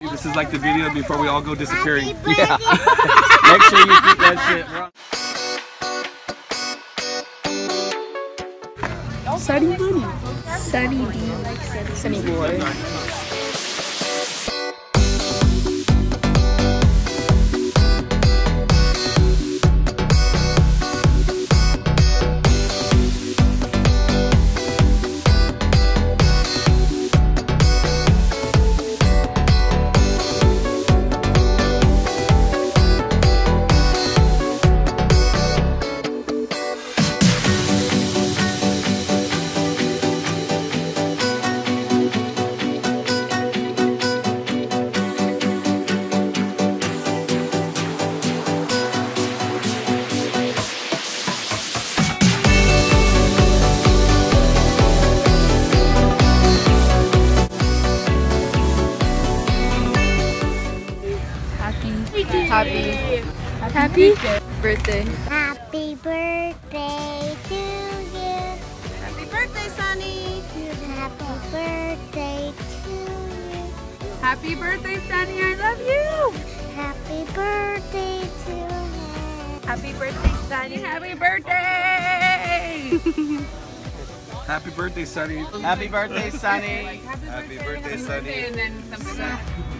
This is like the video before we all go disappearing. Yeah. Make sure you keep that shit. Sunny Bunny. Sunny D. Sunny Boy. Happy. Happy. Happy birthday. Happy birthday to you. Happy birthday, Sunny! Happy birthday to you. Happy birthday, Sunny. I love you. Happy birthday to you. Happy birthday, Sunny. Happy birthday. Happy birthday, Sunny. Happy birthday, Sunny. Happy birthday, Sunny. and.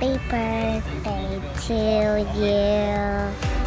Happy birthday to you.